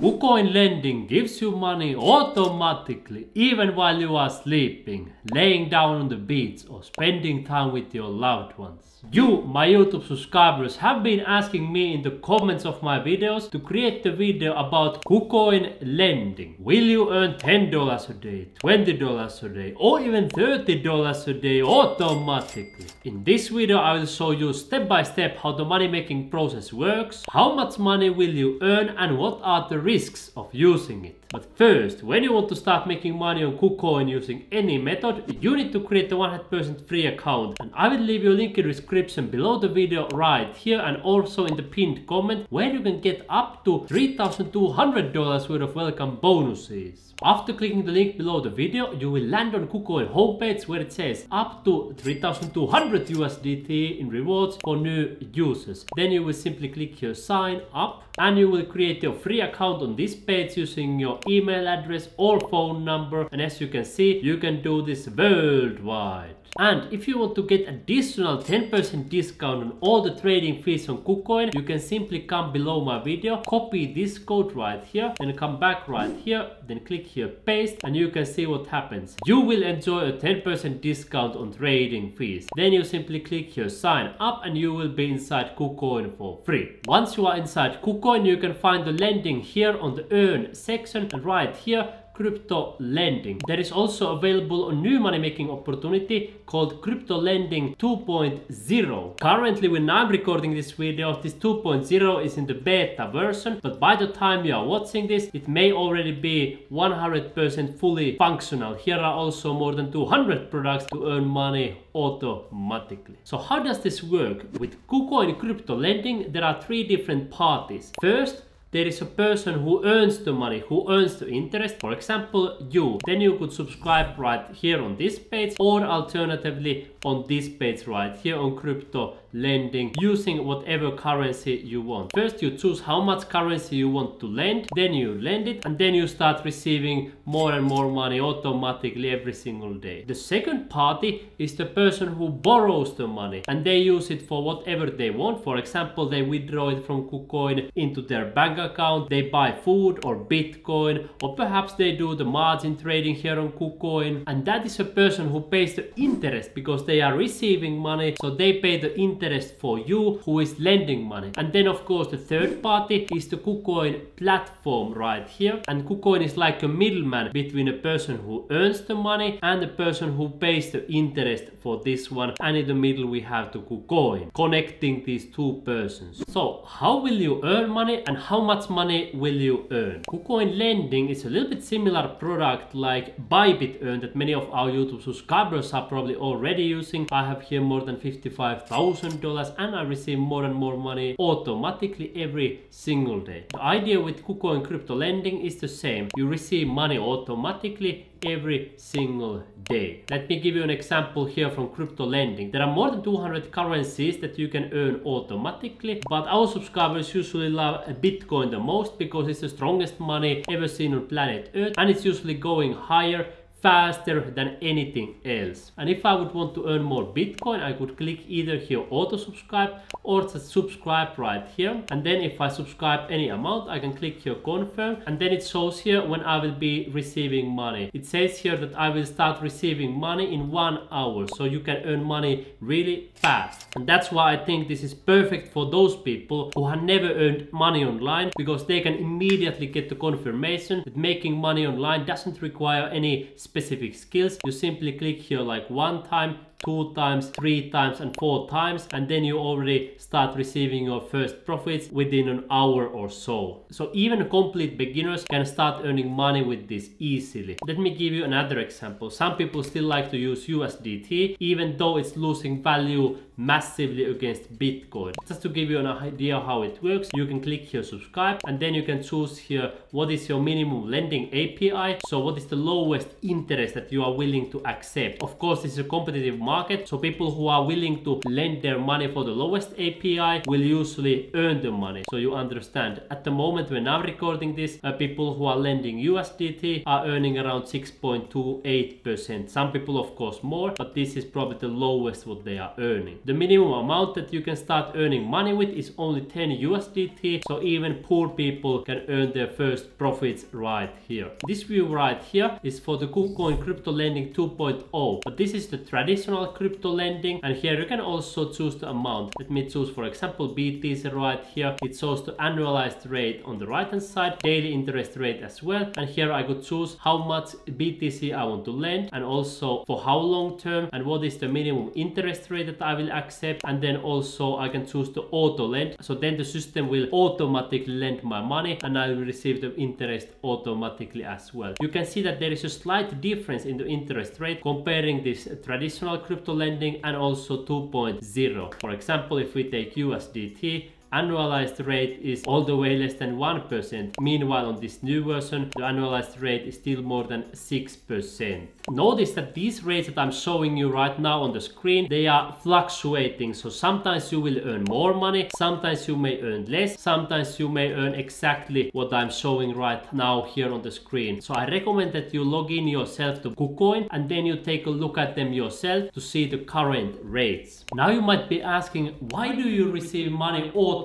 KuCoin lending gives you money automatically even while you are sleeping, laying down on the beach or spending time with your loved ones. You, my YouTube subscribers, have been asking me in the comments of my videos to create a video about KuCoin lending. Will you earn $10 a day, $20 a day or even $30 a day automatically? In this video I will show you step by step how the money making process works, how much money will you earn and what are the risks of using it. But first, when you want to start making money on KuCoin using any method, you need to create a 100% free account. And I will leave you a link in the description below the video right here and also in the pinned comment where you can get up to $3,200 worth of welcome bonuses. After clicking the link below the video, you will land on KuCoin homepage where it says up to 3200 USDT in rewards for new users. Then you will simply click here sign up and you will create your free account on this page using your email address or phone number. And as you can see, you can do this worldwide. And if you want to get additional 10% discount on all the trading fees on KuCoin, you can simply come below my video, copy this code right here, and come back right here, then click here paste, and you can see what happens. You will enjoy a 10% discount on trading fees. Then you simply click here sign up and you will be inside KuCoin for free. Once you are inside KuCoin, you can find the lending here on the earn section and right here crypto lending. There is also available a new money making opportunity called crypto lending 2.0. Currently when I'm recording this video this 2.0 is in the beta version but by the time you are watching this it may already be 100% fully functional. Here are also more than 200 products to earn money automatically. So how does this work? With KuCoin crypto lending there are three different parties. First there is a person who earns the money, who earns the interest, for example you, then you could subscribe right here on this page or alternatively on this page right here on crypto lending using whatever currency you want. First you choose how much currency you want to lend, then you lend it and then you start receiving more and more money automatically every single day. The second party is the person who borrows the money and they use it for whatever they want. For example, they withdraw it from KuCoin into their bank account, they buy food or Bitcoin or perhaps they do the margin trading here on KuCoin and that is a person who pays the interest because they are receiving money so they pay the interest interest for you who is lending money. And then of course the third party is the KuCoin platform right here. And KuCoin is like a middleman between a person who earns the money and the person who pays the interest for this one. And in the middle we have the KuCoin connecting these two persons. So how will you earn money and how much money will you earn? KuCoin lending is a little bit similar product like Bybit Earn that many of our YouTube subscribers are probably already using. I have here more than 55,000 dollars and I receive more and more money automatically every single day. The idea with KuCoin crypto lending is the same. You receive money automatically every single day. Let me give you an example here from crypto lending. There are more than 200 currencies that you can earn automatically, but our subscribers usually love Bitcoin the most because it's the strongest money ever seen on planet Earth and it's usually going higher faster than anything else. And if I would want to earn more Bitcoin, I could click either here auto subscribe or just subscribe right here. And then if I subscribe any amount, I can click here confirm. And then it shows here when I will be receiving money. It says here that I will start receiving money in one hour. So you can earn money really fast. And that's why I think this is perfect for those people who have never earned money online because they can immediately get the confirmation that making money online doesn't require any specific skills. You simply click here like one time two times, three times and four times and then you already start receiving your first profits within an hour or so. So even complete beginners can start earning money with this easily. Let me give you another example. Some people still like to use USDT even though it's losing value massively against Bitcoin. Just to give you an idea how it works, you can click here subscribe and then you can choose here what is your minimum lending API. So what is the lowest interest that you are willing to accept. Of course, this is a competitive market. So people who are willing to lend their money for the lowest API will usually earn the money. So you understand. At the moment when I'm recording this, uh, people who are lending USDT are earning around 6.28%. Some people of course more, but this is probably the lowest what they are earning. The minimum amount that you can start earning money with is only 10 USDT. So even poor people can earn their first profits right here. This view right here is for the KuCoin crypto lending 2.0, but this is the traditional crypto lending. And here you can also choose the amount. Let me choose, for example, BTC right here. It shows the annualized rate on the right hand side, daily interest rate as well. And here I could choose how much BTC I want to lend and also for how long term and what is the minimum interest rate that I accept. And then also I can choose the auto lend. So then the system will automatically lend my money and I will receive the interest automatically as well. You can see that there is a slight difference in the interest rate comparing this traditional crypto lending and also 2.0. For example, if we take USDT, annualized rate is all the way less than 1%. Meanwhile, on this new version, the annualized rate is still more than 6%. Notice that these rates that I'm showing you right now on the screen, they are fluctuating. So sometimes you will earn more money, sometimes you may earn less, sometimes you may earn exactly what I'm showing right now here on the screen. So I recommend that you log in yourself to KuCoin and then you take a look at them yourself to see the current rates. Now you might be asking, why do you receive money automatically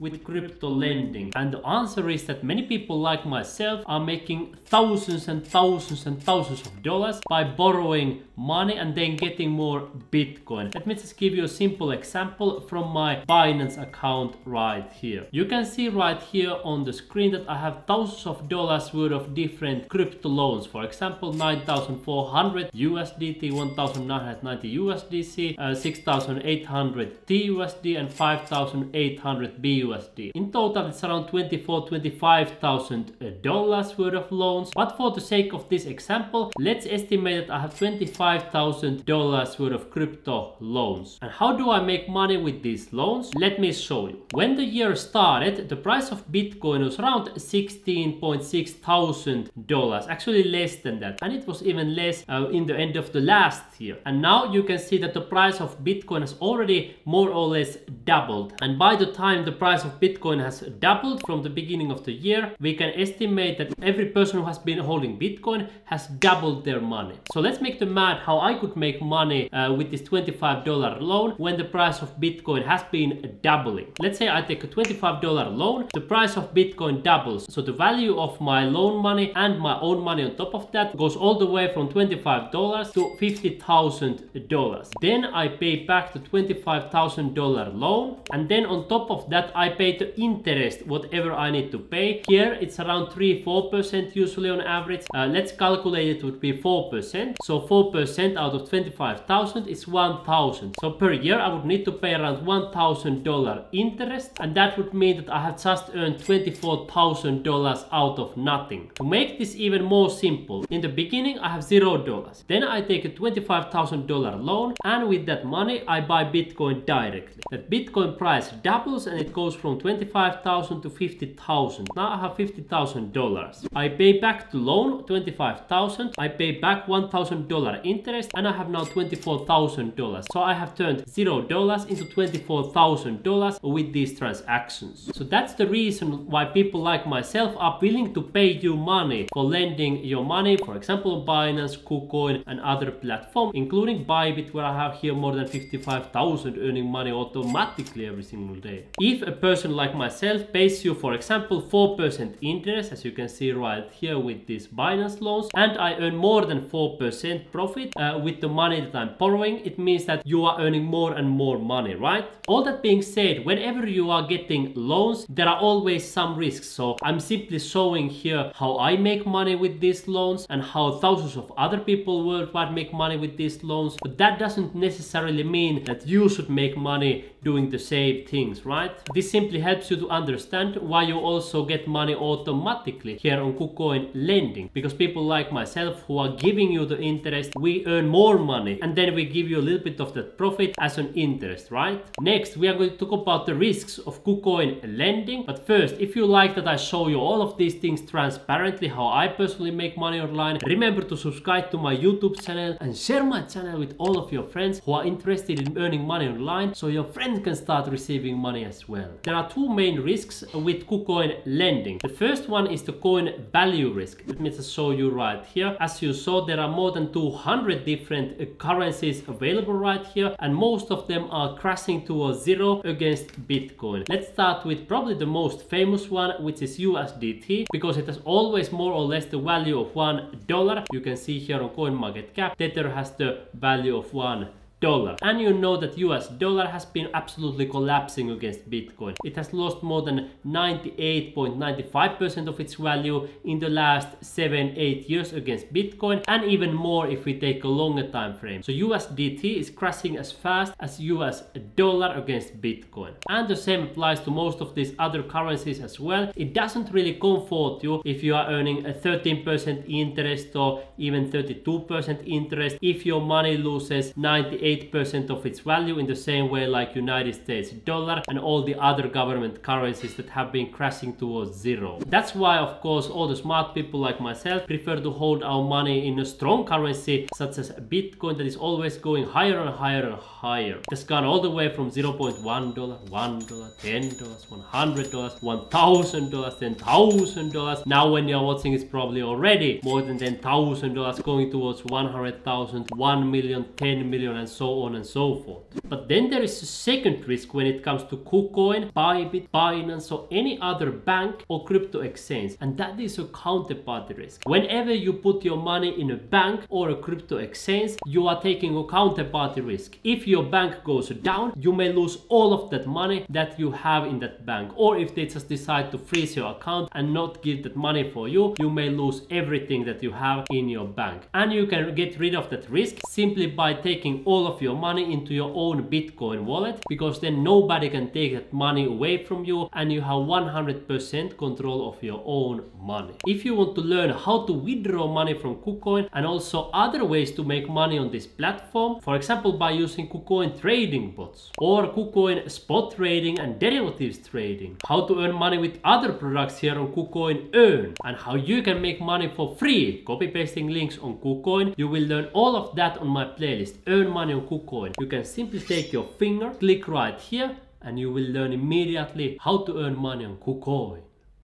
with crypto lending? And the answer is that many people like myself are making thousands and thousands and thousands of dollars by borrowing money and then getting more Bitcoin. Let me just give you a simple example from my Binance account right here. You can see right here on the screen that I have thousands of dollars worth of different crypto loans. For example, 9,400 USDT, 1,990 USDC, uh, 6,800 TUSD and 5,800 BUSD. In total, it's around 24, 25,000 dollars worth of loans. But for the sake of this example, let's estimate that I have $25,000 worth of crypto loans. And how do I make money with these loans? Let me show you. When the year started, the price of Bitcoin was around $16.6 thousand, actually less than that. And it was even less uh, in the end of the last year. And now you can see that the price of Bitcoin has already more or less doubled. And by the time the price of Bitcoin has doubled from the beginning of the year, we can estimate that every person who has been holding Bitcoin has doubled their money. So let's make the math how I could make money uh, with this $25 loan when the price of Bitcoin has been doubling. Let's say I take a $25 loan, the price of Bitcoin doubles. So the value of my loan money and my own money on top of that goes all the way from $25 to $50,000. Then I pay back the $25,000 loan and then on top of that I pay the interest whatever I need to pay. Here it's around 3-4% usually on average. Uh, let's calculate it would be 4%. So 4% out of 25,000 is 1,000. So per year I would need to pay around $1,000 interest and that would mean that I have just earned $24,000 out of nothing. To make this even more simple, in the beginning I have $0. Then I take a $25,000 loan and with that money I buy Bitcoin directly. That Bitcoin price doubles and it goes from 25,000 to 50,000. Now I have $50,000. I pay back the loan 25,000. I pay back $1,000 interest and I have now $24,000. So I have turned $0 into $24,000 with these transactions. So that's the reason why people like myself are willing to pay you money for lending your money, for example, Binance, KuCoin and other platforms, including Bybit where I have here more than 55,000 earning money automatically every single day. If a person like myself pays you, for example, 4% interest, as you can see right here with these Binance loans, and I earn more than 4% profit uh, with the money that I'm borrowing, it means that you are earning more and more money, right? All that being said, whenever you are getting loans, there are always some risks. So I'm simply showing here how I make money with these loans and how thousands of other people worldwide make money with these loans. But that doesn't necessarily mean that you should make money doing the same thing things, right? This simply helps you to understand why you also get money automatically here on KuCoin lending because people like myself who are giving you the interest, we earn more money and then we give you a little bit of that profit as an interest, right? Next, we are going to talk about the risks of KuCoin lending. But first, if you like that I show you all of these things transparently, how I personally make money online, remember to subscribe to my YouTube channel and share my channel with all of your friends who are interested in earning money online so your friends can start receiving money as well. There are two main risks with KuCoin lending. The first one is the coin value risk. Let me just show you right here. As you saw, there are more than 200 different currencies available right here and most of them are crashing towards zero against Bitcoin. Let's start with probably the most famous one which is USDT because it has always more or less the value of one dollar. You can see here on CoinMarketCap Tether has the value of one dollar. And you know that US dollar has been absolutely collapsing against Bitcoin. It has lost more than 98.95% of its value in the last 7-8 years against Bitcoin and even more if we take a longer time frame. So USDT is crashing as fast as US dollar against Bitcoin. And the same applies to most of these other currencies as well. It doesn't really comfort you if you are earning a 13% interest or even 32% interest if your money loses 98 8% of its value in the same way like United States dollar and all the other government currencies that have been crashing towards zero. That's why of course all the smart people like myself prefer to hold our money in a strong currency such as Bitcoin that is always going higher and higher and higher. It has gone all the way from 0.1 dollar, 1 dollar, 10 dollars, 100 dollars, 1000 dollars, 10,000 dollars. Now when you're watching it's probably already more than 10,000 dollars going towards 100,000, 1 million, 10 million and so on and so forth. But then there is a second risk when it comes to KuCoin, Bybit, Binance or any other bank or crypto exchange and that is a counterparty risk. Whenever you put your money in a bank or a crypto exchange, you are taking a counterparty risk. If your bank goes down, you may lose all of that money that you have in that bank or if they just decide to freeze your account and not give that money for you, you may lose everything that you have in your bank. And you can get rid of that risk simply by taking all of your money into your own Bitcoin wallet because then nobody can take that money away from you and you have 100% control of your own money. If you want to learn how to withdraw money from KuCoin and also other ways to make money on this platform, for example by using KuCoin trading bots or KuCoin spot trading and derivatives trading, how to earn money with other products here on KuCoin Earn and how you can make money for free, copy pasting links on KuCoin, you will learn all of that on my playlist Earn Money on KuCoin. You can simply take your finger, click right here and you will learn immediately how to earn money on KuCoin.